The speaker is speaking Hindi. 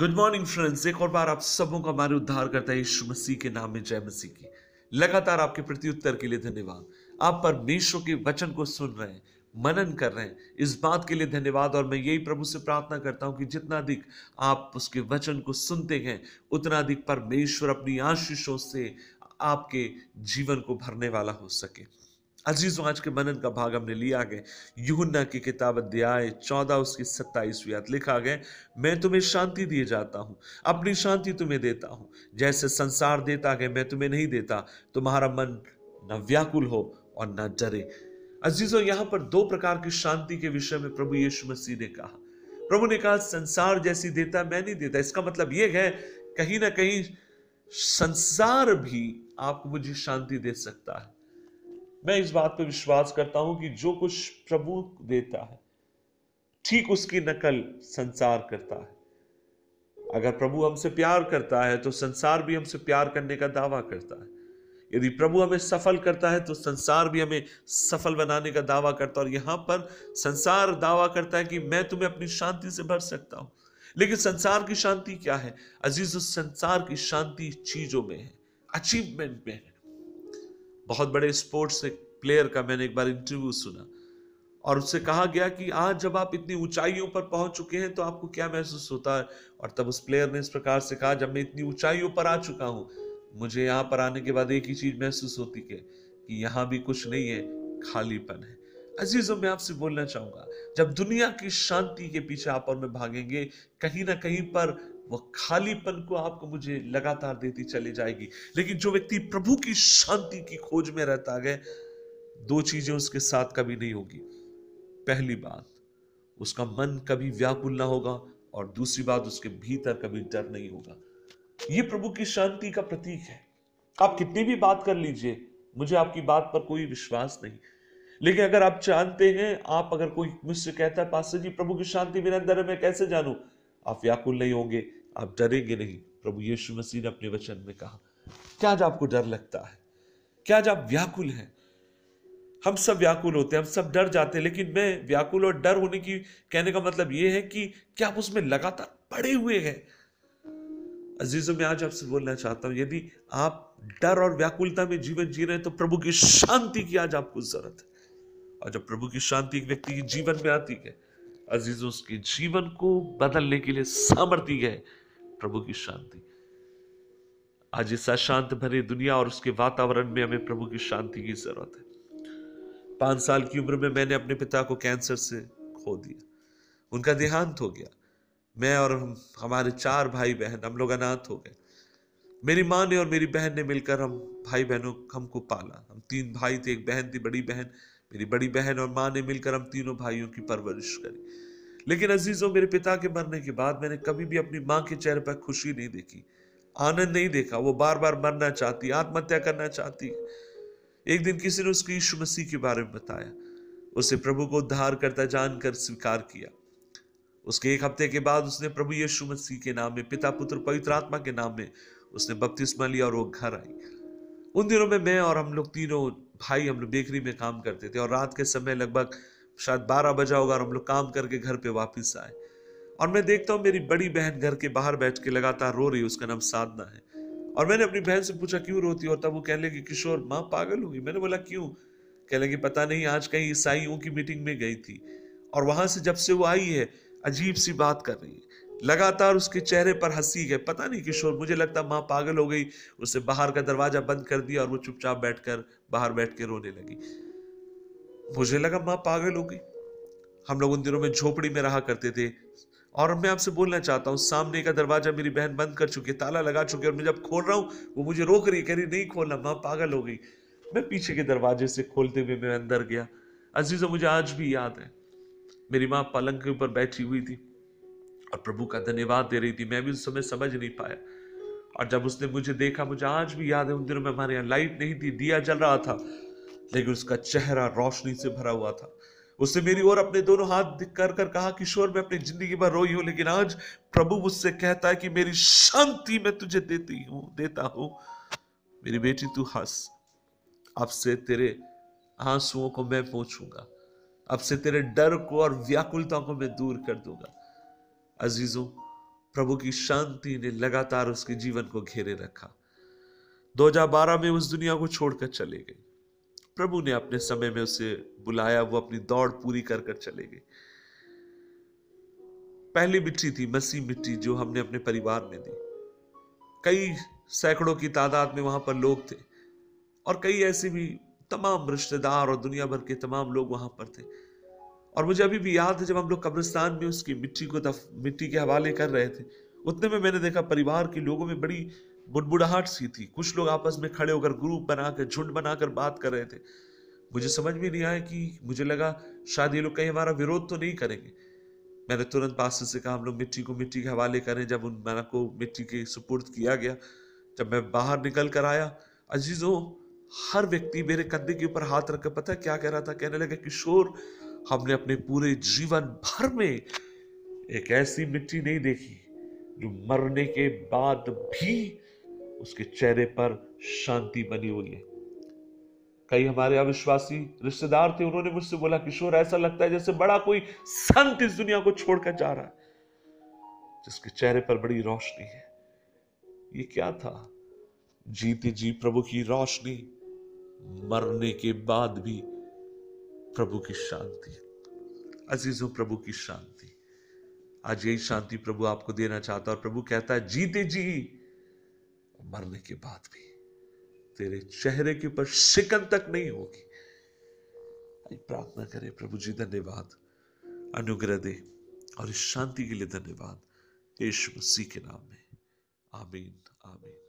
गुड मॉर्निंग फ्रेंड्स एक और बार आप सबों का हमारे उद्धार करता है यीशु मसीह के नाम में, जय मसीह की। लगातार आपके प्रति उत्तर के लिए धन्यवाद। आप परमेश्वर के वचन को सुन रहे हैं, मनन कर रहे हैं, इस बात के लिए धन्यवाद और मैं यही प्रभु से प्रार्थना करता हूँ कि जितना अधिक आप उसके वचन को सुनते हैं, उतना अधिक परमेश्वर अपनी आशीषों से आपके जीवन को भरने वाला हो सके। अजीजों आज के मनन का भाग हमने लिया गया यूहन्ना की किताब अध्याय चौदह, उसकी सत्ताईसवीं याद लिखा गया मैं तुम्हें शांति दिए जाता हूँ, अपनी शांति तुम्हें देता हूँ। जैसे संसार देता गया मैं तुम्हें नहीं देता। तुम्हारा मन न व्याकुल हो और न डरे। अजीजों, यहाँ पर दो प्रकार की शांति के विषय में प्रभु यीशु मसीह ने कहा। प्रभु ने कहा, संसार जैसी देता, मैं नहीं देता। इसका मतलब यह है, कहीं ना कहीं संसार भी आपको मुझे शांति दे सकता है। मैं इस बात पर विश्वास करता हूँ कि जो कुछ प्रभु देता है, ठीक उसकी नकल संसार करता है। अगर प्रभु हमसे प्यार करता है तो संसार भी हमसे प्यार करने का दावा करता है। यदि प्रभु हमें सफल करता है तो संसार भी हमें सफल बनाने का दावा करता है। और यहाँ पर संसार दावा करता है कि मैं तुम्हें अपनी शांति से भर सकता हूँ। लेकिन संसार की शांति क्या है? अज़ीज़, उस संसार की शांति चीज़ों में है, अचीवमेंट में है। बहुत बड़े स्पोर्ट्स प्लेयर का मैंने एक बार इंटरव्यू सुना। और उससे कहा गया कि आज जब आप इतनी ऊंचाइयों पर पहुँच चुके हैं तो आपको क्या महसूस होता है? और तब उस प्लेयर ने इस प्रकार से कहा, जब मैं इतनी ऊंचाइयों पर आ चुका हूँ, मुझे यहाँ पर आने के बाद एक ही चीज़ महसूस होती है कि यहाँ भी कुछ नहीं है, खालीपन है। अजीजों, मैं आपसे बोलना चाहूँगा, जब दुनिया की शांति के पीछे आप और मैं भागेंगे, कहीं ना कहीं पर वो खालीपन को आपको मुझे लगातार देती चली जाएगी। लेकिन जो व्यक्ति प्रभु की शांति की खोज में रहता है, दो चीज़ें उसके साथ कभी नहीं होगी। पहली बात, उसका मन कभी व्याकुल ना होगा और दूसरी बात, उसके भीतर कभी डर नहीं होगा। यह प्रभु की शांति का प्रतीक है। आप कितनी भी बात कर लीजिए, मुझे आपकी बात पर कोई विश्वास नहीं। लेकिन अगर आप जानते हैं, आप अगर कोई मुझसे कहता है, पास्टर जी, प्रभु की शांति मेरे अंदर है, मैं कैसे जानू? आप व्याकुल नहीं होंगे। आप डरेंगे नहीं। प्रभु यीशु मसीह ने अपने वचन में कहा, क्या आज आपको डर लगता है? क्या आज आप व्याकुल हैं? हम सब व्याकुल होते हैं, हम सब डर जाते हैं, लेकिन मैं व्याकुल और डर होने की कहने का मतलब यह है कि क्या आप उसमें लगातार पड़े हुए हैं? अजीजों, में आज आपसे बोलना चाहता हूँ, यदि आप डर और व्याकुलता में जीवन जी रहे हैं तो प्रभु की शांति की आज आपको ज़रूरत है। और जब प्रभु की शांति एक व्यक्ति के जीवन में आती है, अजीजों, उसके जीवन को बदलने के लिए सामर्थ्य है। प्रभु की शांति। आज इस अशांत भरी दुनिया और उसके वातावरण में हमें प्रभु की शांति की ज़रूरत है। पाँच साल की उम्र में मैंने अपने पिता को कैंसर से खो दिया। उनका देहांत हो गया। मैं और हम, हमारे चार भाई बहन हम लोग अनाथ हो गए। मेरी माँ ने और मेरी बहन ने मिलकर हम भाई बहनों हमको पाला। हम तीन भाई थे, एक बहन थी, बड़ी बहन। मेरी बड़ी बहन और माँ ने मिलकर हम तीनों भाइयों की परवरिश करी। लेकिन अजीजों, मेरे पिता के मरने के बाद मैंने कभी भी अपनी माँ के चेहरे पर खुशी नहीं देखी। आनंद नहीं देखा। वो बार बार मरना चाहती, आत्महत्या करना चाहती। एक दिन किसी ने उसको यीशु मसीह के बारे में बताया। उसे प्रभु को उद्धार करता, जानकर स्वीकार किया। उसके एक हफ़्ते के बाद उसने प्रभु यीशु मसीह के नाम में, पिता, पुत्र, पवित्र आत्मा के नाम में उसने बपतिस्मा लिया और वो घर आई। उन दिनों में मैं और हम लोग तीनों भाई हम लोग बेकरी में काम करते थे और रात के समय लगभग शायद बारह बजा होगा और हम लोग काम करके घर पे वापस आए। और मैं देखता हूँ, मेरी बड़ी बहन घर के बाहर बैठ के लगातार रो रही है, उसका नाम साधना है। और मैंने अपनी बहन से पूछा, क्यों रोती और तब वो कह लगी, किशोर, माँ पागल होगी? मैंने बोला, क्यों? कह लगी, पता नहीं, आज कहीं ईसाइयों की मीटिंग में गई थी और वहाँ से जब से वो आई है, अजीब सी बात कर रही है। लगातार उसके चेहरे पर हँसी है। पता नहीं, किशोर, मुझे लगता माँ पागल हो गई, उसे बाहर का दरवाज़ा बंद कर दिया और वो चुपचाप बैठकर, बाहर बैठ के रोने लगी। मुझे लगा माँ पागल हो गई हम लोग उन दिनों में झोपड़ी में रहा करते थे और मैं आपसे बोलना चाहता हूँ, सामने का दरवाज़ा मेरी बहन बंद कर चुकी है, ताला लगा चुकी है और मैं जब खोल रहा हूँ, वो मुझे रोक रही कह रही नहीं खोलना, माँ पागल हो गई। मैं पीछे के दरवाजे से खोलते हुए मैं अंदर गया। अजीजों, मुझे आज भी याद है। मेरी माँ पलंग के ऊपर बैठी हुई थी और प्रभु का धन्यवाद दे रही थी। मैं भी उस समय समझ नहीं पाया। और जब उसने मुझे देखा, मुझे आज भी याद है, उन दिनों में हमारे यहाँ लाइट नहीं थी, दिया जल रहा था। लेकिन उसका चेहरा रोशनी से भरा हुआ था। उसने मेरी ओर अपने दोनों हाथ कर कर कहा किशोर मैं अपनी ज़िंदगी भर रोई हूँ, लेकिन आज प्रभु मुझसे कहता है कि मेरी शांति मैं तुझे देती हूँ, देता हूँ। मेरी बेटी, तू हंस। अब से तेरे आंसुओं को मैं पहुंचूँगा अब से तेरे डर को और व्याकुलता को मैं दूर कर दूँगा। अजीजों, प्रभु की शांति ने लगातार उसके जीवन को घेरे रखा। 2012 में उस दुनिया को छोड़कर चले गए। प्रभु ने अपने समय में उसे बुलाया, वो अपनी दौड़ पूरी कर कर चले गए। पहली मिट्टी थी, मसीह मिट्टी, जो हमने अपने परिवार में दी। कई सैकड़ों की तादाद में वहाँ पर लोग थे, और कई ऐसे भी तमाम रिश्तेदार और दुनिया भर के तमाम लोग वहाँ पर थे। और मुझे अभी भी याद है, जब हम लोग कब्रिस्तान में उसकी मिट्टी को दफ, मिट्टी के हवाले कर रहे थे, उतने में मैंने देखा परिवार के लोगों में बड़ी बुड़बुड़ाहट सी थी। कुछ लोग आपस में खड़े होकर ग्रुप बनाकर, झुंड बनाकर बात कर रहे थे। मुझे समझ में नहीं आया कि मुझे लगा शायद ये लोग कहीं हमारा विरोध तो नहीं करेंगे। मैंने तुरंत पास से कहा, हम लोग मिट्टी को मिट्टी के हवाले करें। जब उन मैना को मिट्टी के सुपुर्द किया गया, जब मैं बाहर निकल कर आया, अजीजों, हर व्यक्ति मेरे कंधे के ऊपर हाथ रखकर पता क्या कह रहा था? कहने लगा, किशोर, हमने अपने पूरे जीवन भर में एक ऐसी मिट्टी नहीं देखी, जो मरने के बाद भी उसके चेहरे पर शांति बनी हुई है। कई हमारे अविश्वासी रिश्तेदार थे, उन्होंने मुझसे बोला, किशोर, ऐसा लगता है जैसे बड़ा कोई संत इस दुनिया को छोड़कर जा रहा है, जिसके चेहरे पर बड़ी रोशनी है। ये क्या था? जीते जी प्रभु की रोशनी, मरने के बाद भी प्रभु की शांति। अजीजों, प्रभु की शांति। आज यही शांति प्रभु आपको देना चाहता है और प्रभु कहता है, जीते जी मरने के बाद भी, तेरे चेहरे के ऊपर शिकन तक नहीं होगी। प्रार्थना करें, प्रभु जी, धन्यवाद। अनुग्रह दे और इस शांति के लिए धन्यवाद। यीशु मसीह के नाम में। आमीन आमीन।